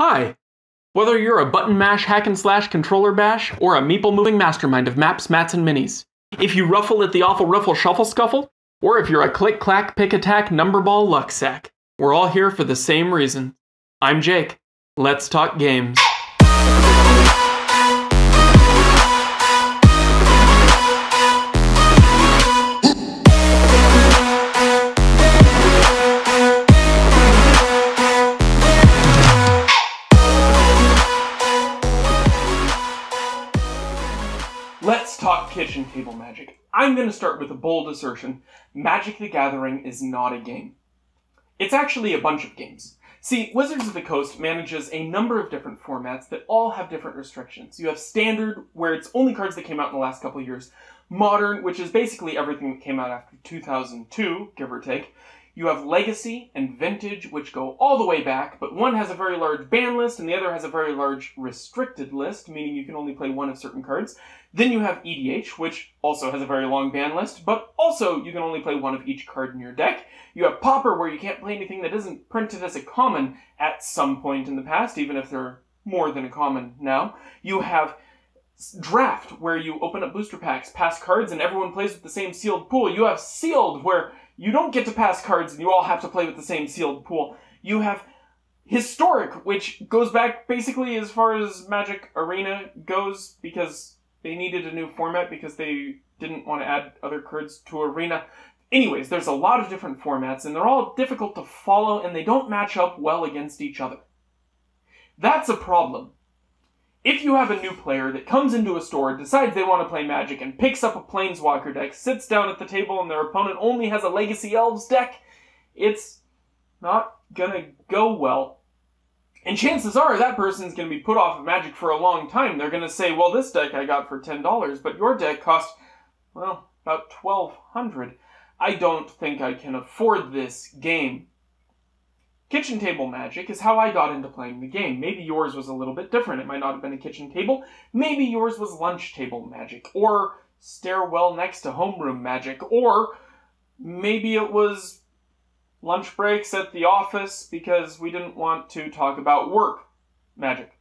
Hi! Whether you're a button mash hack and slash controller bash or a meeple moving mastermind of maps, mats, and minis, if you ruffle at the awful ruffle shuffle scuffle, or if you're a click clack pick attack number ball luck sack, we're all here for the same reason. I'm Jake. Let's talk games. Table magic. I'm going to start with a bold assertion Magic the Gathering is not a game. It's actually a bunch of games. See, Wizards of the Coast manages a number of different formats that all have different restrictions. You have Standard, where it's only cards that came out in the last couple years. Modern, which is basically everything that came out after 2002, give or take. You have Legacy and Vintage, which go all the way back, but one has a very large ban list and the other has a very large restricted list, meaning you can only play one of certain cards. Then you have EDH, which also has a very long ban list, but also you can only play one of each card in your deck. You have Pauper, where you can't play anything that isn't printed as a common at some point in the past, even if they're more than a common now. You have Draft, where you open up booster packs, pass cards, and everyone plays with the same sealed pool. You have Sealed, where you don't get to pass cards and you all have to play with the same sealed pool. You have Historic, which goes back basically as far as Magic Arena goes because they needed a new format because they didn't want to add other cards to Arena. Anyways, there's a lot of different formats and they're all difficult to follow and they don't match up well against each other. That's a problem. If you have a new player that comes into a store, decides they want to play Magic, and picks up a Planeswalker deck, sits down at the table, and their opponent only has a Legacy Elves deck, it's not gonna go well. And chances are that person's gonna be put off of Magic for a long time. They're gonna say, well, this deck I got for $10, but your deck cost, well, about 1200 I don't think I can afford this game. Kitchen table magic is how I got into playing the game. Maybe yours was a little bit different. It might not have been a kitchen table. Maybe yours was lunch table magic, or stairwell next to homeroom magic, or maybe it was lunch breaks at the office because we didn't want to talk about work magic.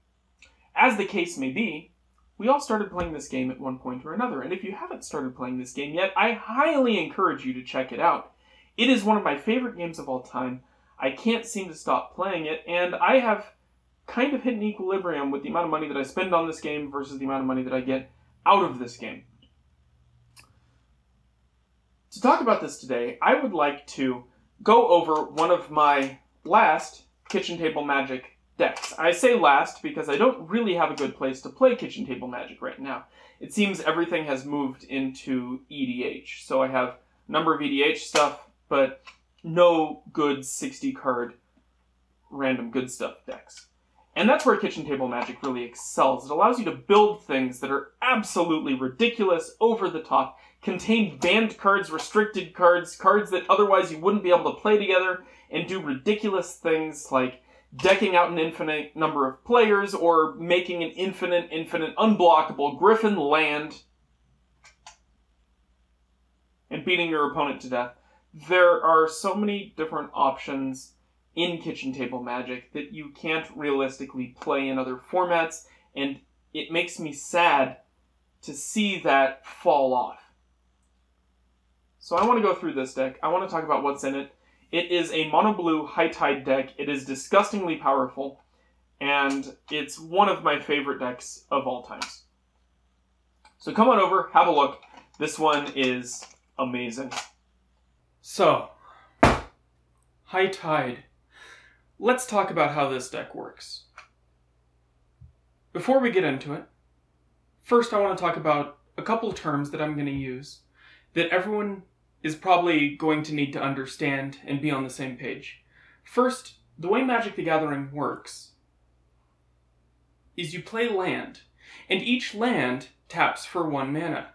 As the case may be, we all started playing this game at one point or another, and if you haven't started playing this game yet, I highly encourage you to check it out. It is one of my favorite games of all time. I can't seem to stop playing it, and I have kind of hit an equilibrium with the amount of money that I spend on this game versus the amount of money that I get out of this game. To talk about this today, I would like to go over one of my last kitchen table magic decks. I say last because I don't really have a good place to play kitchen table magic right now. It seems everything has moved into EDH, so I have a number of EDH stuff, but no good 60 card random good stuff decks. And that's where Kitchen Table Magic really excels. It allows you to build things that are absolutely ridiculous, over the top, contain banned cards, restricted cards, cards that otherwise you wouldn't be able to play together, and do ridiculous things like decking out an infinite number of players or making an infinite, infinite, unblockable Griffin land and beating your opponent to death there are so many different options in kitchen table magic that you can't realistically play in other formats and it makes me sad to see that fall off. So i want to go through this deck. I want to talk about what's in it. It is a mono blue high tide deck. It is disgustingly powerful and it's one of my favorite decks of all times. So come on over have a look. This one is amazing so, High Tide. Let's talk about how this deck works. Before we get into it, first I want to talk about a couple terms that I'm going to use that everyone is probably going to need to understand and be on the same page. First, the way Magic the Gathering works is you play land, and each land taps for one mana.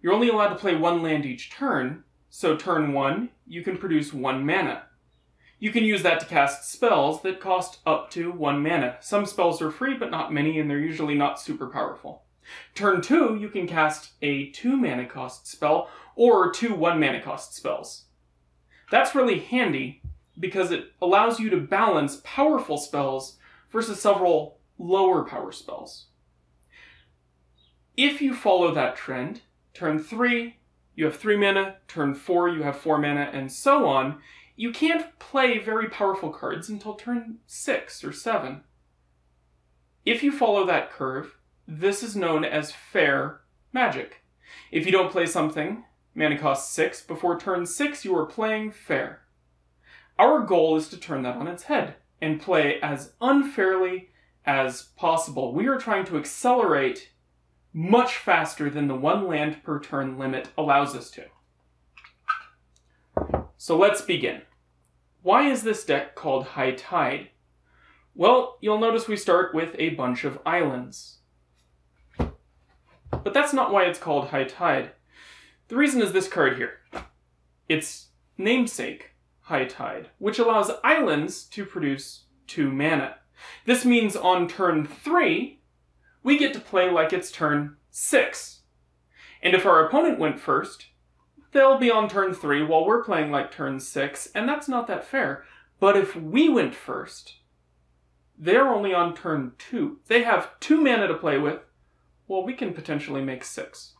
You're only allowed to play one land each turn, so turn 1, you can produce 1 mana. You can use that to cast spells that cost up to 1 mana. Some spells are free, but not many, and they're usually not super powerful. Turn 2, you can cast a 2 mana cost spell, or two 1 mana cost spells. That's really handy, because it allows you to balance powerful spells versus several lower power spells. If you follow that trend, turn 3, you have 3 mana, turn 4, you have 4 mana, and so on, you can't play very powerful cards until turn 6 or 7. If you follow that curve, this is known as fair magic. If you don't play something, mana cost 6, before turn 6 you are playing fair. Our goal is to turn that on its head and play as unfairly as possible. We are trying to accelerate much faster than the one land per turn limit allows us to. So let's begin. Why is this deck called High Tide? Well, you'll notice we start with a bunch of islands. But that's not why it's called High Tide. The reason is this card here. Its namesake, High Tide, which allows islands to produce two mana. This means on turn 3, we get to play like it's turn 6. And if our opponent went first, they'll be on turn 3 while we're playing like turn 6, and that's not that fair. But if we went first, they're only on turn 2. They have 2 mana to play with, while we can potentially make 6.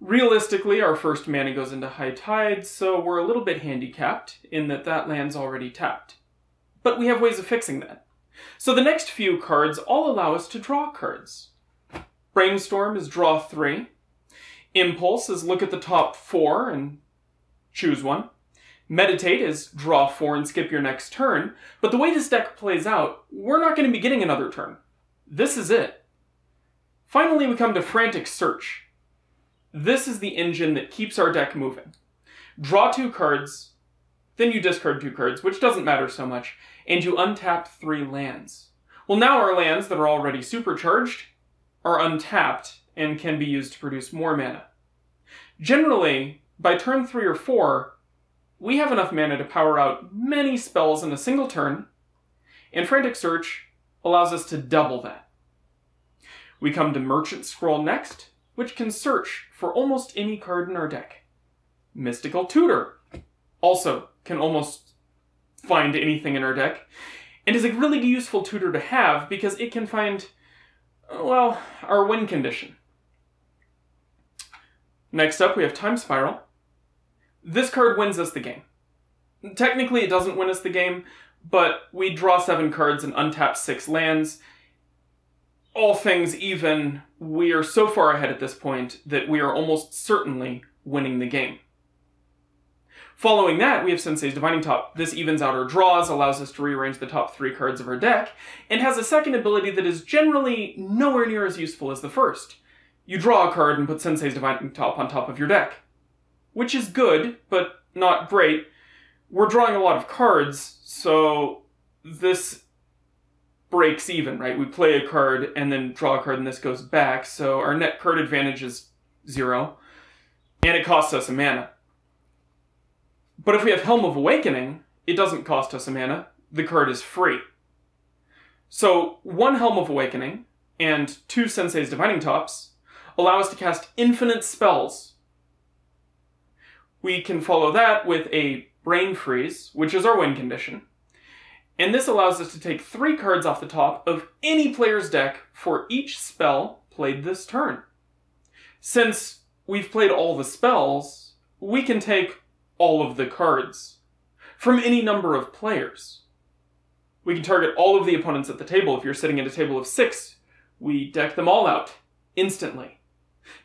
Realistically, our first mana goes into High Tide, so we're a little bit handicapped in that that land's already tapped. But we have ways of fixing that. So the next few cards all allow us to draw cards. Brainstorm is draw three. Impulse is look at the top four and choose one. Meditate is draw four and skip your next turn. But the way this deck plays out, we're not going to be getting another turn. This is it. Finally, we come to Frantic Search. This is the engine that keeps our deck moving. Draw two cards, then you discard two cards, which doesn't matter so much, and you untap three lands. Well, now our lands that are already supercharged are untapped and can be used to produce more mana. Generally, by turn 3 or 4, we have enough mana to power out many spells in a single turn, and Frantic Search allows us to double that. We come to Merchant Scroll next, which can search for almost any card in our deck. Mystical Tutor also can almost find anything in our deck, and is a really useful tutor to have because it can find, well, our win condition. Next up, we have Time Spiral. This card wins us the game. Technically, it doesn't win us the game, but we draw seven cards and untap six lands. All things even, we are so far ahead at this point that we are almost certainly winning the game. Following that, we have Sensei's Divining Top. This evens out our draws, allows us to rearrange the top three cards of our deck, and has a second ability that is generally nowhere near as useful as the first. You draw a card and put Sensei's Divining Top on top of your deck. Which is good, but not great. We're drawing a lot of cards, so this breaks even, right? We play a card and then draw a card and this goes back, so our net card advantage is zero, and it costs us a mana. But if we have Helm of Awakening, it doesn't cost us a mana. The card is free. So one Helm of Awakening and two Sensei's Divining Tops allow us to cast infinite spells. We can follow that with a Brain Freeze, which is our win condition. And this allows us to take three cards off the top of any player's deck for each spell played this turn. Since we've played all the spells, we can take all of the cards from any number of players. We can target all of the opponents at the table. If you're sitting at a table of six, we deck them all out instantly.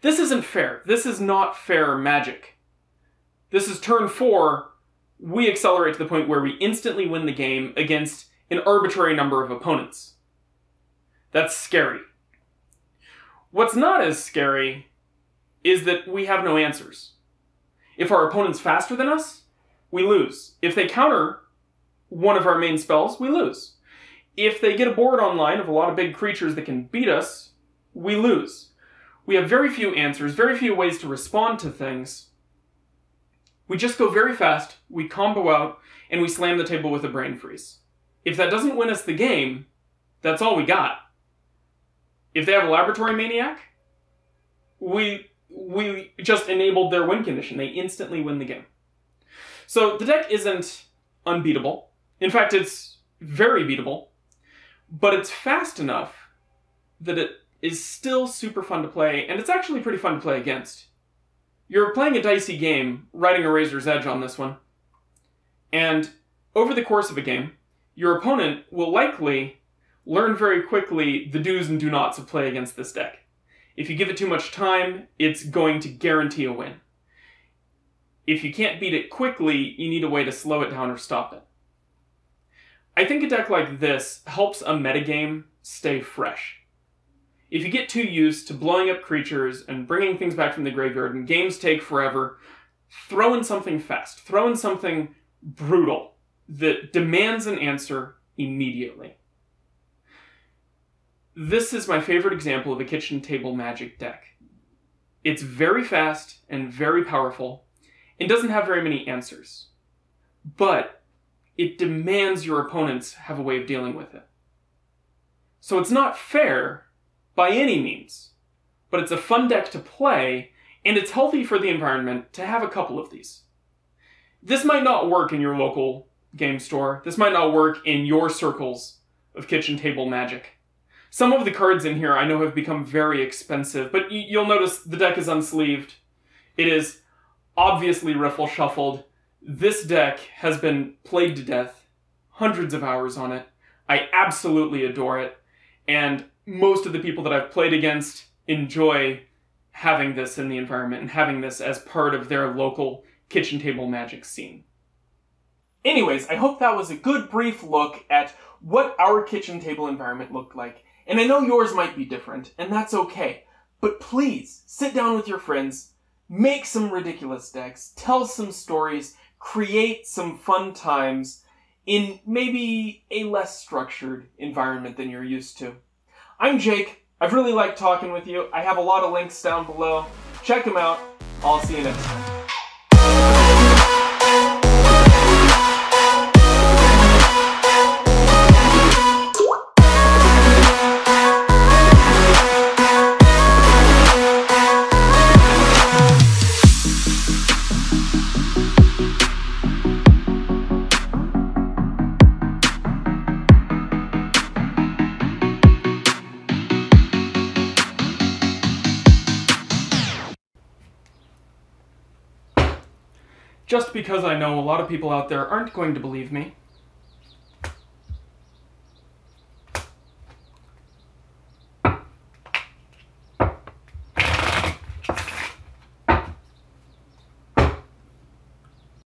This isn't fair. This is not fair magic. This is turn four. We accelerate to the point where we instantly win the game against an arbitrary number of opponents. That's scary. What's not as scary is that we have no answers. If our opponent's faster than us, we lose. If they counter one of our main spells, we lose. If they get a board online of a lot of big creatures that can beat us, we lose. We have very few answers, very few ways to respond to things. We just go very fast, we combo out, and we slam the table with a brain freeze. If that doesn't win us the game, that's all we got. If they have a laboratory maniac, we we just enabled their win condition. They instantly win the game. So the deck isn't unbeatable. In fact, it's very beatable. but it's fast enough that it is still super fun to play, and it's actually pretty fun to play against. You're playing a dicey game, riding a razor's edge on this one, and over the course of a game, your opponent will likely learn very quickly the do's and do nots of play against this deck. If you give it too much time, it's going to guarantee a win. If you can't beat it quickly, you need a way to slow it down or stop it. I think a deck like this helps a metagame stay fresh. If you get too used to blowing up creatures and bringing things back from the graveyard and games take forever, throw in something fast. Throw in something brutal that demands an answer immediately. This is my favorite example of a kitchen table magic deck. It's very fast and very powerful and doesn't have very many answers. But it demands your opponents have a way of dealing with it. So it's not fair by any means, but it's a fun deck to play, and it's healthy for the environment to have a couple of these. This might not work in your local game store. This might not work in your circles of kitchen table magic. Some of the cards in here I know have become very expensive, but you'll notice the deck is unsleeved. It is obviously riffle shuffled. This deck has been played to death, hundreds of hours on it. I absolutely adore it, and most of the people that I've played against enjoy having this in the environment and having this as part of their local kitchen table magic scene. Anyways, I hope that was a good brief look at what our kitchen table environment looked like. And I know yours might be different, and that's okay. But please, sit down with your friends, make some ridiculous decks, tell some stories, create some fun times in maybe a less structured environment than you're used to. I'm Jake. I've really liked talking with you. I have a lot of links down below. Check them out. I'll see you next time. Just because I know a lot of people out there aren't going to believe me,